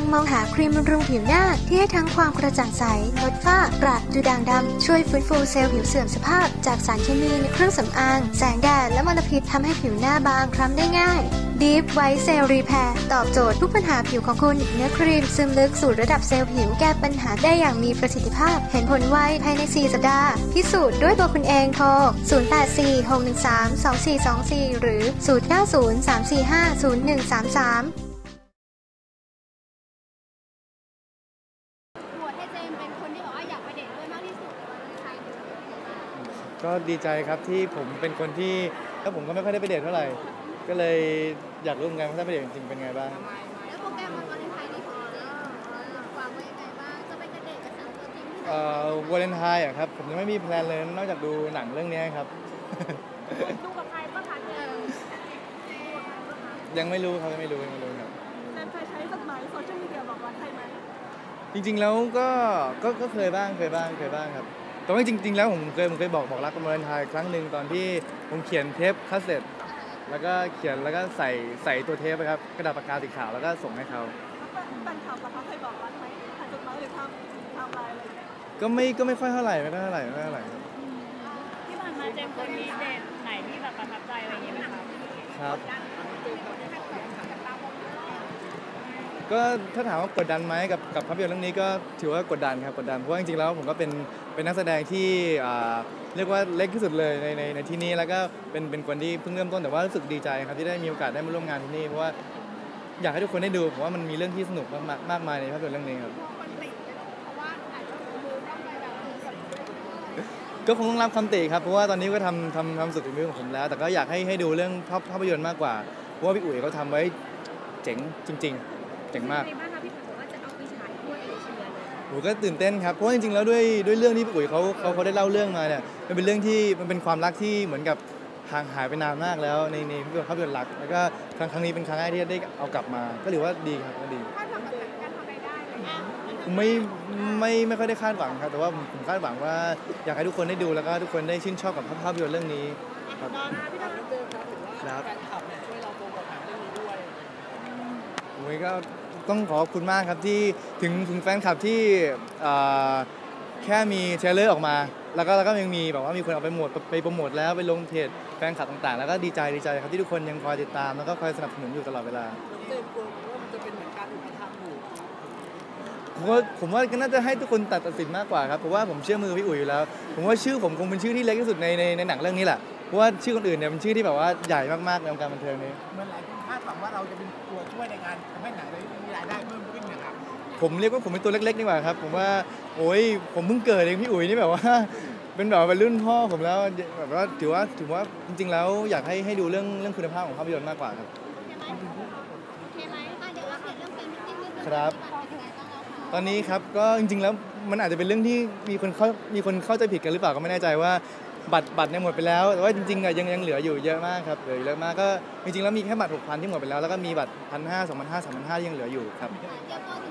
งมองหาครีมบำรุงผิวหน้าที่ให้ทั้งความกระจ่างใสลดฝ้ากระดูด่างดำ ช่วยฟื้นฟูเซลล์ผิวเสื่อมสภาพ จากสารเคมีในเครื่องสำอาง แสงแดดและมลพิษทำให้ผิวหน้าบางคล้ำได้ง่าย Deep White Cell Repair ตอบโจทย์ทุกปัญหาผิวของคุณ เนื้อครีมซึมลึกสู่ระดับเซลล์ผิวแก้ปัญหาได้อย่างมีประสิทธิภาพ เห็นผลไวภายใน 4 สัปดาห์ พิสูจน์ด้วยตัวคุณเองโทร 0846132424 หรือ 0903450133 โหวตให้เจมส์เป็นคนที่บอกว่าอยากไปเดทด้วยมากที่สุดในวันนี้ใครก็ดีใจครับที่ผมเป็นคนที่แล้วผมก็ไม่ค่อยได้ไปเดทเท่าไหร่ ก็เลยอยากรู้เหมือนกันว่าถ้าไปเดทจริงๆเป็นไงบ้าง แล้วโปรแกรมวันวาเลนไทน์นี้ของเราวางไว้ยังไงบ้างจะไปกระเดทกับสาวตัวจริงที่ไหนเอ่อวาเลนไทน์อะครับ ผมยังไม่มี plan เลย นอกจากดูหนังเรื่องนี้ครับ ดูกับใครบ้างคะเจมส์ยังไม่รู้ครับยังไม่รู้ยังไม่รู้ครับแนนเคยใช้จดหมายโซเชียลมีเดียบอกรักใครไหม จริง ๆ แล้วก็ก็ก็เคยบ้างเคยบ้างเคยบ้างครับ แต่ว่าจริง ๆ แล้วผมเคยผมเคยบอกบอกรักกับวาเลนไทน์ครั้งหนึ่งตอนที่ผมเขียนเทปคาสเซ็ตแล้วก็เขียนแล้วก็ใส่ใส่ตัวเทปนะครับกระดาษปากกาสีขาวแล้วก็ส่งให้เขาแฟนคลับนะคะเคยบอกรักไหมผ่านจดหมายหรือทำทำไลน์อะไรอย่างเงี้ยก็ไม่ก็ไม่ค่อยเท่าไหร่ไม่ค่อยเท่าไหร่ไม่ค่อยเท่าไหร่ครับที่ผ่านมาเจมส์เคยมีเดทไหนที่แบบประทับใจอะไรอย่างเงี้ยไหมคะครับ ก็ถ้าถามว่ากดดันไหมกับกับภาพยนตร์เรื่องนี้ก็ถือว่ากดดันครับกดดันเพราะว่าจริงๆแล้วผมก็เป็นเป็นนักแสดงที่อ่าเรียกว่าเล็กที่สุดเลยในในในที่นี้แล้วก็เป็นเป็นคนที่เพิ่งเริ่มต้นแต่ว่ารู้สึกดีใจครับที่ได้มีโอกาสได้มาร่วมงานที่นี่เพราะว่าอยากให้ทุกคนได้ดูผมว่ามันมีเรื่องที่สนุกมากๆมากมายในภาพยนตร์เรื่องนี้ครับคนติดเพราะว่าอาจจะมือต้องไปแบบมีกับก็คงต้องรับคำติครับเพราะว่าตอนนี้ก็ทำทำทำสุดฝีมือของผมแล้ว แต่ก็อยากให้ให้ดูเรื่องภาพภาพยนตร์มากกว่าเพราะว่าพี่อุ๋ยเขาทำไว้เจ๋งจริง ๆ เจ๋งมากในบ้านคะพี่ผมบอกว่าจะเอาไปฉายด้วยเอเชียเลยผมก็ตื่นเต้นครับ เพราะว่าจริงๆแล้วด้วยด้วยเรื่องที่พี่อุ๋ยเขาเขาเขาได้เล่าเรื่องมาเนี่ยมันเป็นเรื่องที่มันเป็นความรักที่เหมือนกับห่างหายไปนานมากแล้วในในภาพยนตร์รัก แล้วก็ครั้งครั้งนี้เป็นครั้งแรกที่ได้เอากลับมา ก็ถือว่าดีครับก็ดีคาดหวังกับการทำรายได้ไหมอะผมไม่ไม่ไม่ค่อยได้คาดหวังครับ แต่ว่าผมผมคาดหวังว่าอยากให้ทุกคนได้ดูแล้วก็ทุกคนได้ชื่นชอบกับภาพยนตร์เรื่องนี้ครับดอนนะพี่ดอนครับแฟนคลับเนี่ยช่วยเราโปรโมทหนังเรื่องนี้ด้วยผมก็ ต้องขอบคุณมากครับที่ถึงถึงแฟนคลับที่เอ่อแค่มี trailer ออกมา แล้วก็แล้วก็ยังมีแบบว่ามีคนเอาไปโพสต์ไปโปรโมทแล้วไปลงเพจแฟนคลับต่างๆ แล้วก็ดีใจดีใจครับที่ทุกคนยังคอยติดตามแล้วก็คอยสนับสนุนอยู่ตลอดเวลาเจมส์กลัวว่ามันจะเป็นเหมือนการอุปถัมภ์หมู่ผมว่าผมว่าก็น่าจะให้ทุกคนตัดสินมากกว่าครับเพราะว่าผมเชื่อมือพี่อุ๋ยอยู่แล้ว ผมว่าชื่อผมคงเป็นชื่อที่เล็กที่สุดในในในหนังเรื่องนี้แหละเพราะว่าชื่อคนอื่นเนี่ยเป็นชื่อที่แบบว่าใหญ่มากๆในวงการบันเทิงนี้เหมือนหลายคนคาดหวังว่าเราจะเป็นตัวช่วยในการทำให้หนังนี้มีรายได้เพิ่มขึ้นนะครับ ผมเรียกว่าผมเป็นตัวเล็กๆดีกว่าครับ ผมว่าโอ้ยผมเพิ่งเกิดเองพี่อุ๋ยนี่แบบว่า เป็นแบบว่าเป็นรุ่นพ่อผมแล้วแบบว่าถือว่าถือว่าจริง ๆ แล้วอยากให้ให้ดูเรื่องเรื่องคุณภาพของภาพยนตร์มากกว่าครับโอเคไหมอะเดี๋ยวอัปเดตเรื่องแฟนมิตติ้งนิดนึงครับเป็นยังไงบ้างแล้วคะตอนนี้ครับก็จริงๆแล้วมันอาจจะเป็นเรื่องที่มีคนเข้ามีคนเข้าใจผิดกันหรือเปล่าก็ไม่แน่ใจว่าบัตรบัตรเนี่ยหมดไปแล้วแต่ว่าจริงๆอะยังยังเหลืออยู่เยอะมากครับเหลืออยู่เยอะมากก็จริงๆแล้วมีแค่บัตรหกพันที่หมดไปแล้วแล้วก็มีบัตรพันห้าสองพันห้าสามพันห้ายังเหลืออยู่ครับเ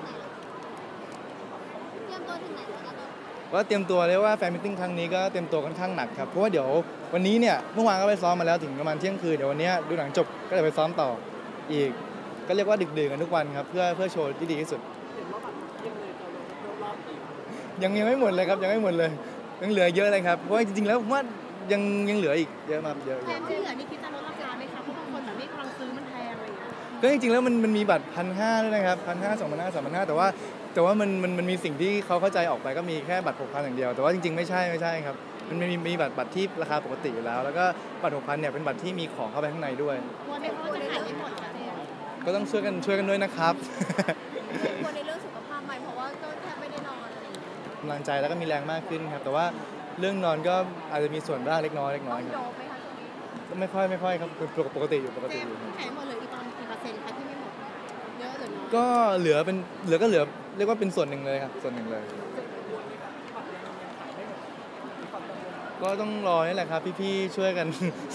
ตรียมตัวถึงไหนแล้วเตรียมตัวถึงไหนแล้วคะก็เตรียมตัวเลยว่า fan meeting ครั้งนี้ก็เตรียมตัวค่อนข้างหนักครับเพราะว่าเดี๋ยววันนี้เนี่ยเมื่อวานก็ไปซ้อมมาแล้วถึงประมาณเที่ยงคืนเดี๋ยววันเนี้ยดูหนังจบก็จะไปซ้อมต่ออีก ก็เรียกว่าดึกดื่นกันทุกวันครับเพื่อเพื่อโชว์ที่ดีที่สุดเห็นว่าบัตรยังเลยจะลดรอบอีกยังยังไม่หมดเลยครับยังไม่หมดเลยยังเหลือเยอะเลยครับเพราะว่าจริงๆแล้วผมว่ายังยังเหลืออีกเยอะมากเยอะแฟเยอะนที่เหลือนี่คิดจะลดราคาไหมคะเพราะบางคนแบบไม่กำลังซื้อมันแพงอะไรอย่างเงี้ยก็จริงๆแล้วมันมันมีบัตรพันห้าด้วยนะครับพันห้าสองพันห้าสามพันห้าแต่ว่า แต่ว่ามันมันมันมีสิ่งที่เขาเข้าใจออกไปก็มีแค่บัตรหกพันอย่างเดียว แต่ว่าจริงๆไม่ใช่ไม่ใช่ครับ มันมีมีบัตรบัตรที่ราคาปกติอยู่แล้ว แล้วก็บัตรหกพันเนี่ยเป็นบัตรที่มีของเข้าไปข้างในด้วย กลัวไหมคะว่าจะขายไม่หมดคะเจมส์ก็ต้องช่วยกันช่วยกันด้วยนะครับ กลัวในเรื่องสุขภาพไหมเพราะว่าก็แทบไม่ได้นอนอะไรอย่างเงี้ยกำลังใจแล้วก็มีแรงมากขึ้นครับ แต่ว่าเรื่องนอนก็อาจจะมีส่วนบ้างเล็กน้อยเล็กน้ต้ออยงครับโดบไหมคะช่วงนี้ก็ไม่ค่อยไม่ค่อยครับปกติอยู่ปกเจติมอยู่ส์ขายหมดเลยอีกตอนกี่เปอร์เซ็นต์คะที่ไม่หมดเยอะหรือน้อยก็เหลือเป็นเหลือก็เหลือ เรียกว่าเป็นส่วนหนึ่งเลยครับ ส่วนหนึ่งเลย ก็ต้องรอนี่แหละครับพี่ๆช่วยกัน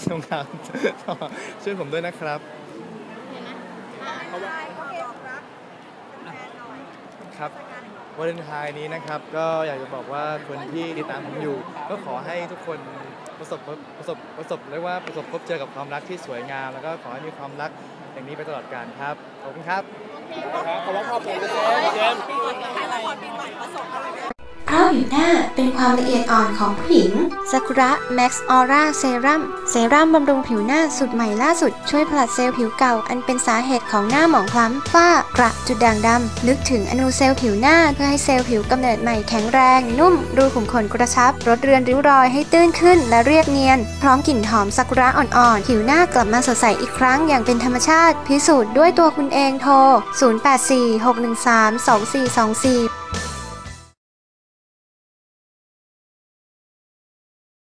ทำงานช่วยผมด้วยนะครับเห็นไหมเขาว่าครับวาเลนไทน์นี้นะครับ ก็อยากจะบอกว่าคนที่ติดตามผมอยู่ ก็ขอให้ทุกคนประสบประสบประสบเรียกว่าประสบพบเจอกับความรักที่สวยงาม แล้วก็ขอให้มีความรักอย่างนี้ไปตลอดกาลครับขอบคุณครับโอเค ขอบคุณครับขอบคุณครปีใหม่ประส พราะผิวหน้าเป็นความละเอียดอ่อนของผู้หญิงซากุระ Max Aura Serum เซรั่มบำรุงผิวหน้าสุดใหม่ล่าสุด ช่วยผลัดเซลล์ผิวเก่า อันเป็นสาเหตุของหน้าหมองคล้ำฝ้ากระจุดด่างดำนึกถึงอนูเซลล์ผิวหน้า เพื่อให้เซลล์ผิวกำเนิดใหม่แข็งแรง นุ่ม รูขุมขนกระชับลดเรือนริ้วรอยให้ตื้นขึ้น และเรียบเนียน พร้อมกลิ่นหอมซากุระอ่อนๆผิวหน้ากลับมาสดใสอีกครั้งอย่างเป็นธรรมชาติ พิสูจน์ด้วยตัวคุณเองโทร 0846132424